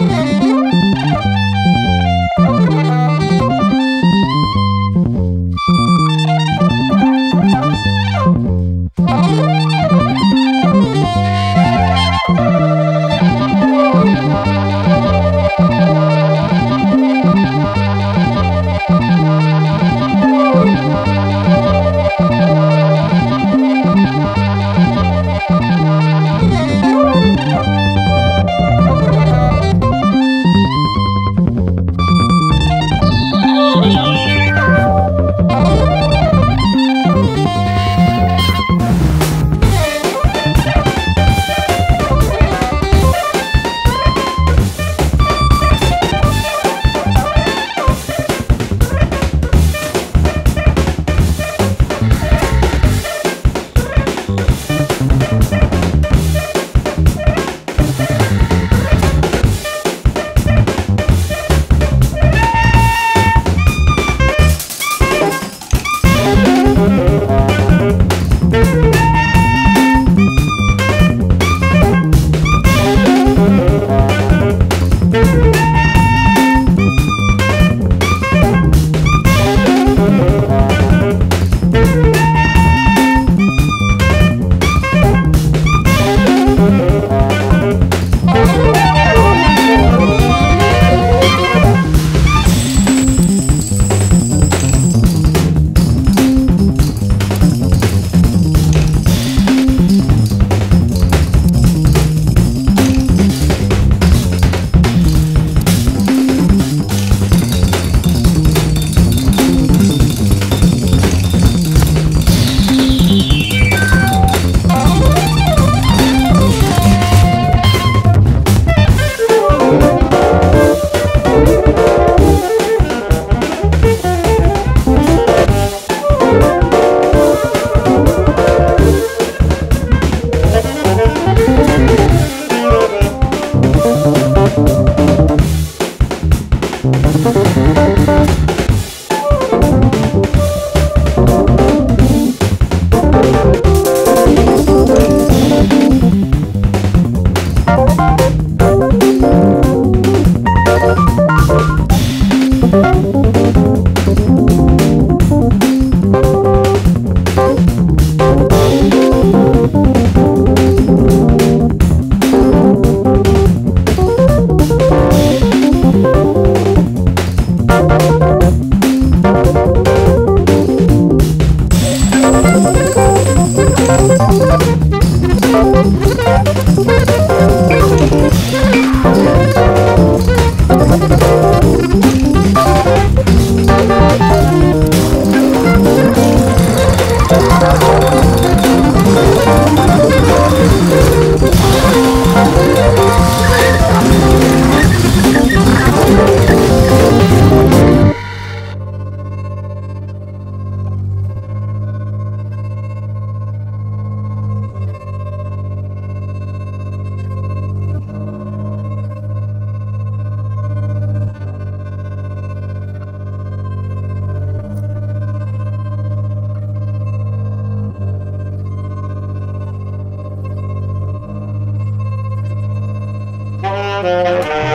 Mm-hmm. Thank you. Música